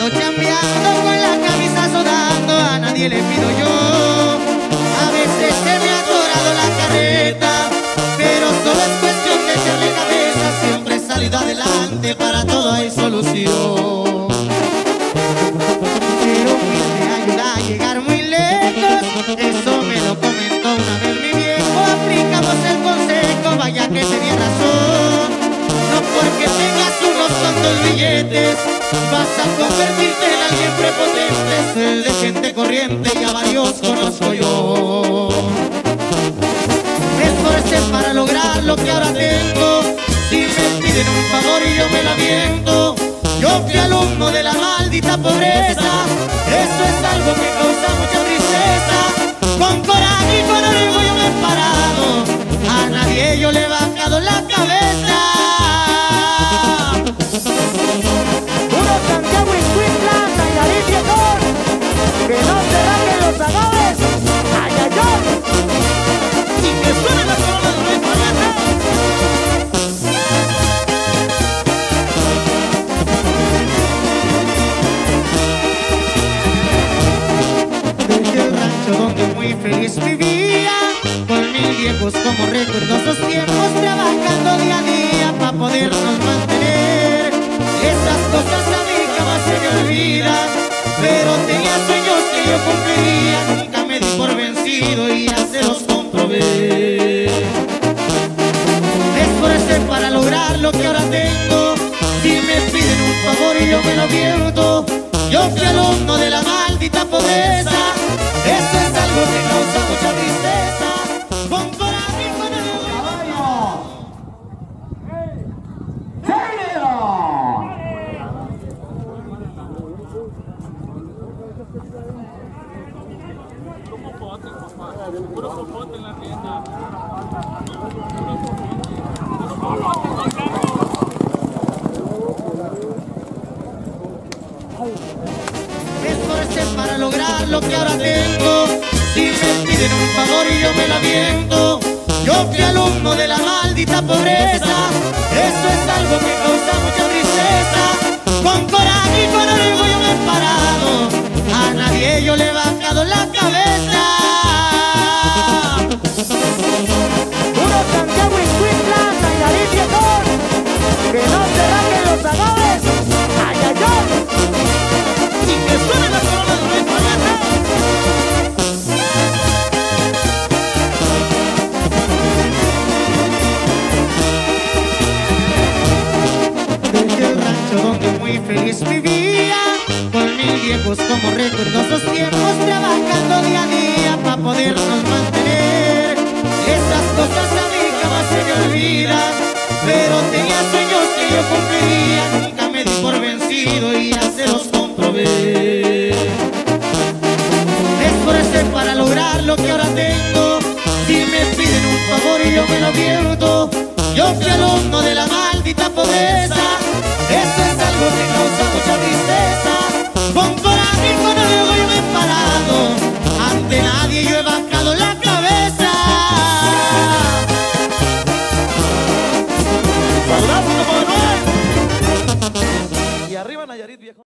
Ando chambeando con la camisa sudando, a nadie le pido yo. A veces se me ha atorado la carreta, pero solo es cuestión de echarle cabeza. Siempre he salido adelante, para todo hay solución. Pero pues me ayuda a llegar muy lejos, eso me lo comentó una vez mi viejo. Aplicamos el consejo, vaya que tenía razón. No porque tengas unos tontos billetes vas a convertirte en alguien prepotente. De gente corriente y a varios conozco yo. Esforcé para lograr lo que ahora tengo. Si me piden un favor y yo me la viento. Yo fui alumno de la maldita pobreza. Eso es algo que causa mucha tristeza. Con coraje y con orgullo me he parado. A nadie yo le recuerdos los tiempos Trabajando día a día para podernos mantener Esas cosas a mí jamás se me olvidan Pero tenía sueños que yo cumpliría Nunca me di por vencido y ya se los comprobé esforcé para lograr lo que ahora tengo. Si me piden un favor y yo me lo pierdo, yo fui alumno de la maldita pobreza. Me esforcé para lograr lo que ahora tengo. Si me piden un favor y yo me la viento. Yo fui alumno de la maldita pobreza. Eso es algo que causa muy feliz vivía Con mil viejos como recuerdos los tiempos Trabajando día a día para podernos mantener Esas cosas a mí jamás se me olvidan Pero tenía sueños que yo cumpliría Nunca me di por vencido y ya se los comprobé esforcé para lograr lo que ahora tengo. Si me piden un favor y yo me lo pierdo, yo fui alumno de